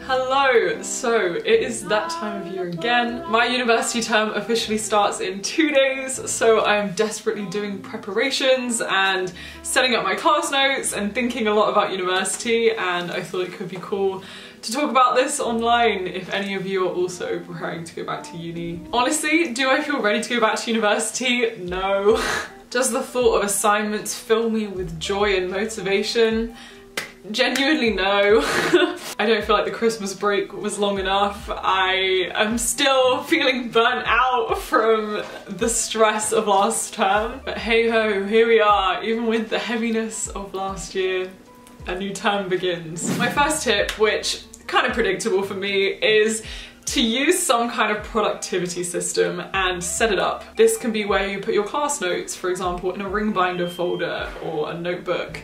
Hello! So, it is that time of year again. My university term officially starts in two days, so I'm desperately doing preparations and setting up my class notes and thinking a lot about university and I thought it could be cool to talk about this online if any of you are also preparing to go back to uni. Honestly, do I feel ready to go back to university? No. Does the thought of assignments fill me with joy and motivation? Genuinely no. I don't feel like the Christmas break was long enough. I am still feeling burnt out from the stress of last term. But hey ho, here we are, even with the heaviness of last year, a new term begins. My first tip, which kind of predictable for me, is to use some kind of productivity system and set it up. This can be where you put your class notes, for example, in a ring binder folder or a notebook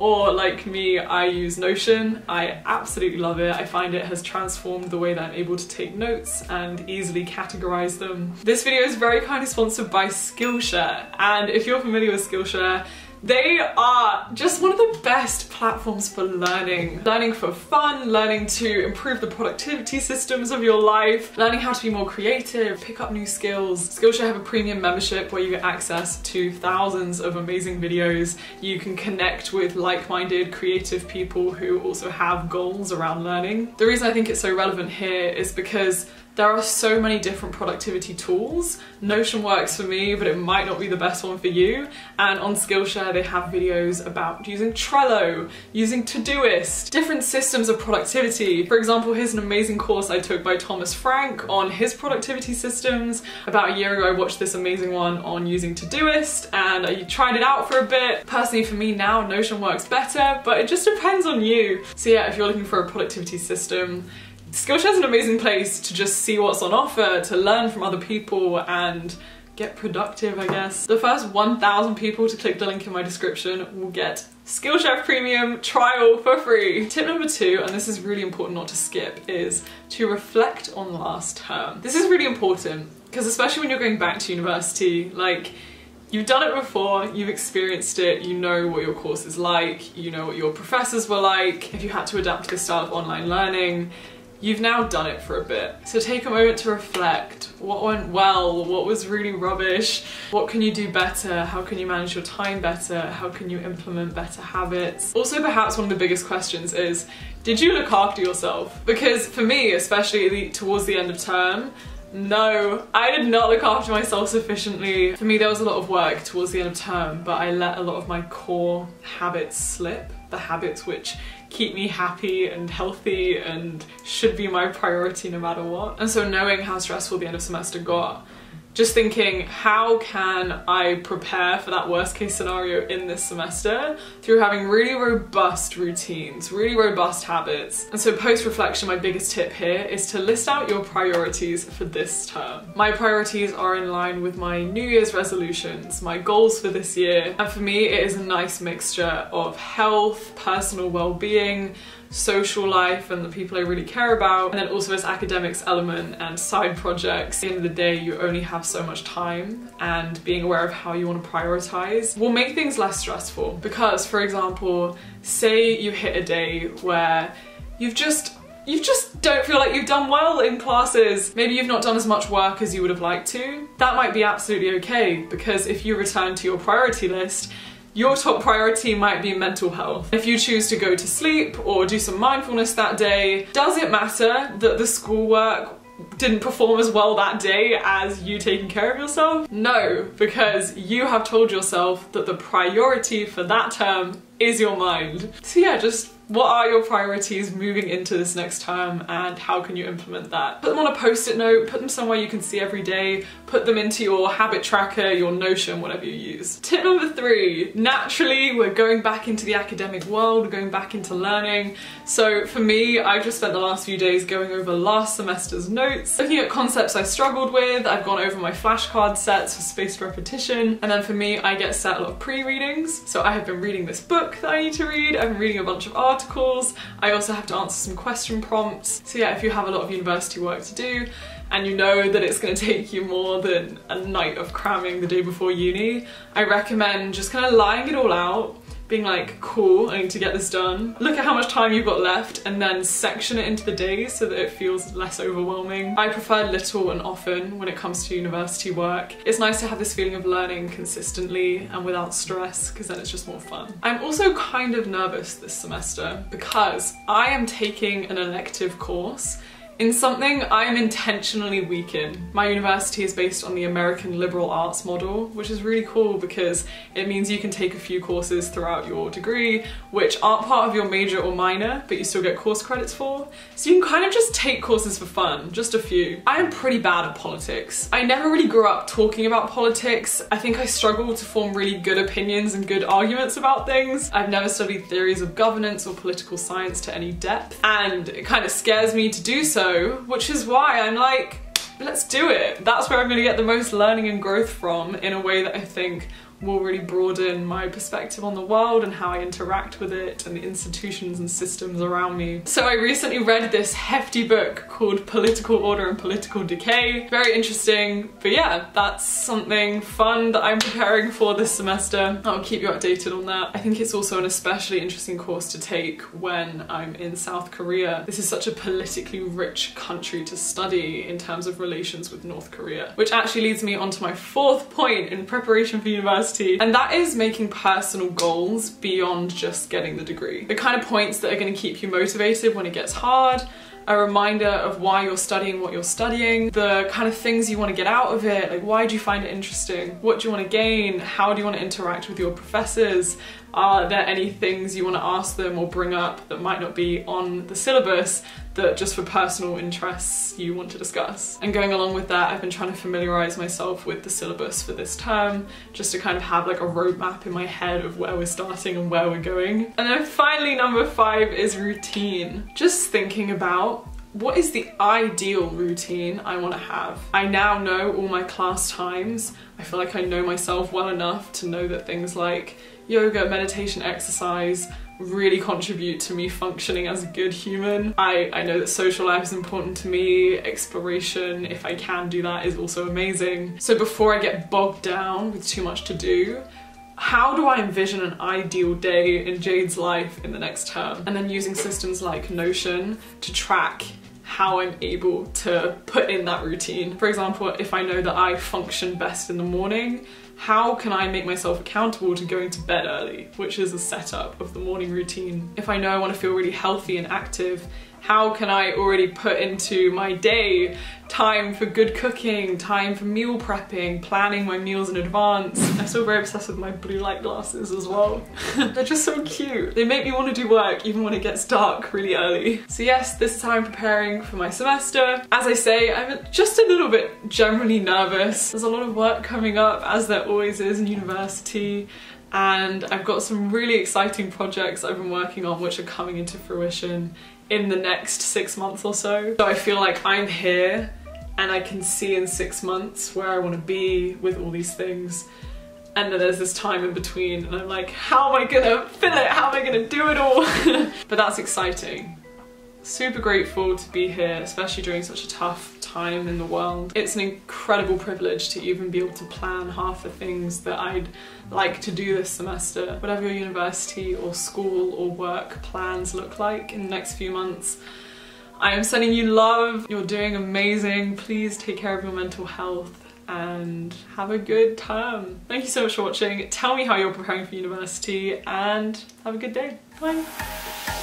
or like me, I use Notion. I absolutely love it. I find it has transformed the way that I'm able to take notes and easily categorize them. This video is very kindly sponsored by Skillshare. And if you're familiar with Skillshare, they are just one of the best platforms for learning. Learning for fun, learning to improve the productivity systems of your life, learning how to be more creative, pick up new skills. Skillshare have a premium membership where you get access to thousands of amazing videos. You can connect with like-minded creative people who also have goals around learning. The reason I think it's so relevant here is because there are so many different productivity tools. Notion works for me, but it might not be the best one for you. And on Skillshare, they have videos about using Trello, using Todoist, different systems of productivity. For example, here's an amazing course I took by Thomas Frank on his productivity systems. About a year ago, I watched this amazing one on using Todoist and I tried it out for a bit. Personally, for me now, Notion works better, but it just depends on you. So yeah, if you're looking for a productivity system, Skillshare is an amazing place to just see what's on offer, to learn from other people and get productive, I guess. The first 1,000 people to click the link in my description will get Skillshare Premium trial for free. Tip number two, and this is really important not to skip, is to reflect on last term. This is really important because especially when you're going back to university, like You've done it before, you've experienced it, you know what your course is like, you know what your professors were like, if you had to adapt to this style of online learning, You've now done it for a bit. So take a moment to reflect. What went well? What was really rubbish? What can you do better? How can you manage your time better? How can you implement better habits? Also perhaps one of the biggest questions is, did you look after yourself? Because for me, especially towards the end of term, no, I did not look after myself sufficiently. For me, there was a lot of work towards the end of term, but I let a lot of my core habits slip. The habits which keep me happy and healthy and should be my priority no matter what. And so knowing how stressful the end of semester got, just thinking how can I prepare for that worst case scenario in this semester through having really robust routines, really robust habits. And so post reflection, my biggest tip here is to list out your priorities for this term. My priorities are in line with my New Year's resolutions, my goals for this year. And for me, it is a nice mixture of health, personal well-being, social life and the people I really care about, and then also as academics element and side projects. At the end of the day, you only have so much time and being aware of how you want to prioritize will make things less stressful. Because, for example, say you hit a day where you've just you just don't feel like you've done well in classes. Maybe you've not done as much work as you would have liked to. That might be absolutely okay because if you return to your priority list, your top priority might be mental health. If you choose to go to sleep or do some mindfulness that day, does it matter that the schoolwork didn't perform as well that day as you taking care of yourself? No, because you have told yourself that the priority for that term is your mind. So yeah, just what are your priorities moving into this next term and how can you implement that? Put them on a post-it note, put them somewhere you can see every day, put them into your habit tracker, your Notion, whatever you use. Tip number three, naturally we're going back into the academic world, we're going back into learning. So for me, I've just spent the last few days going over last semester's notes, looking at concepts I struggled with, I've gone over my flashcard sets for spaced repetition, and then for me, I get set a lot of pre-readings. So I have been reading this book that I need to read, I've been reading a bunch of articles, articles. I also have to answer some question prompts. So yeah, if you have a lot of university work to do and you know that it's going to take you more than a night of cramming the day before uni, I recommend just kind of lying it all out, being like, cool, I need to get this done. Look at how much time you've got left and then section it into the days so that it feels less overwhelming. I prefer little and often when it comes to university work. It's nice to have this feeling of learning consistently and without stress because then it's just more fun. I'm also kind of nervous this semester because I am taking an elective course in something I'm intentionally weak in. My university is based on the American liberal arts model, which is really cool because it means you can take a few courses throughout your degree, which aren't part of your major or minor, but you still get course credits for. So you can kind of just take courses for fun, just a few. I am pretty bad at politics. I never really grew up talking about politics. I think I struggle to form really good opinions and good arguments about things. I've never studied theories of governance or political science to any depth, and it kind of scares me to do so which is why I'm like, let's do it. That's where I'm gonna get the most learning and growth from in a way that I think will really broaden my perspective on the world and how I interact with it and the institutions and systems around me. So I recently read this hefty book called Political Order and Political Decay. Very interesting, but yeah, that's something fun that I'm preparing for this semester. I'll keep you updated on that. I think it's also an especially interesting course to take when I'm in South Korea. This is such a politically rich country to study in terms of relations with North Korea, which actually leads me on to my fourth point in preparation for university university, and that is making personal goals beyond just getting the degree. The kind of points that are going to keep you motivated when it gets hard, a reminder of why you're studying what you're studying, the kind of things you want to get out of it, like why do you find it interesting, what do you want to gain, how do you want to interact with your professors, are there any things you want to ask them or bring up that might not be on the syllabus that just for personal interests you want to discuss? And going along with that, I've been trying to familiarise myself with the syllabus for this term, just to kind of have like a roadmap in my head of where we're starting and where we're going. And then finally, number five is routine. Just thinking about what is the ideal routine I want to have? I now know all my class times. I feel like I know myself well enough to know that things like yoga, meditation, exercise really contribute to me functioning as a good human. I, I know that social life is important to me, exploration, if I can do that, is also amazing. So before I get bogged down with too much to do, how do I envision an ideal day in Jade's life in the next term? And then using systems like Notion to track how I'm able to put in that routine. For example, if I know that I function best in the morning, how can I make myself accountable to going to bed early, which is a setup of the morning routine. If I know I want to feel really healthy and active, how can I already put into my day time for good cooking, time for meal prepping, planning my meals in advance. I'm still very obsessed with my blue light glasses as well. They're just so cute. They make me want to do work even when it gets dark really early. So yes, this I'm preparing for my semester. As I say, I'm just a little bit generally nervous. There's a lot of work coming up as there always is in university and I've got some really exciting projects I've been working on which are coming into fruition in the next six months or so. So I feel like I'm here and I can see in six months where I want to be with all these things. And then there's this time in between and I'm like, how am I gonna fill it? How am I gonna do it all? but that's exciting. Super grateful to be here, especially during such a tough time in the world. It's an incredible privilege to even be able to plan half the things that I'd like to do this semester. Whatever your university or school or work plans look like in the next few months, I am sending you love. You're doing amazing. Please take care of your mental health and have a good term. Thank you so much for watching. Tell me how you're preparing for university and have a good day. Bye.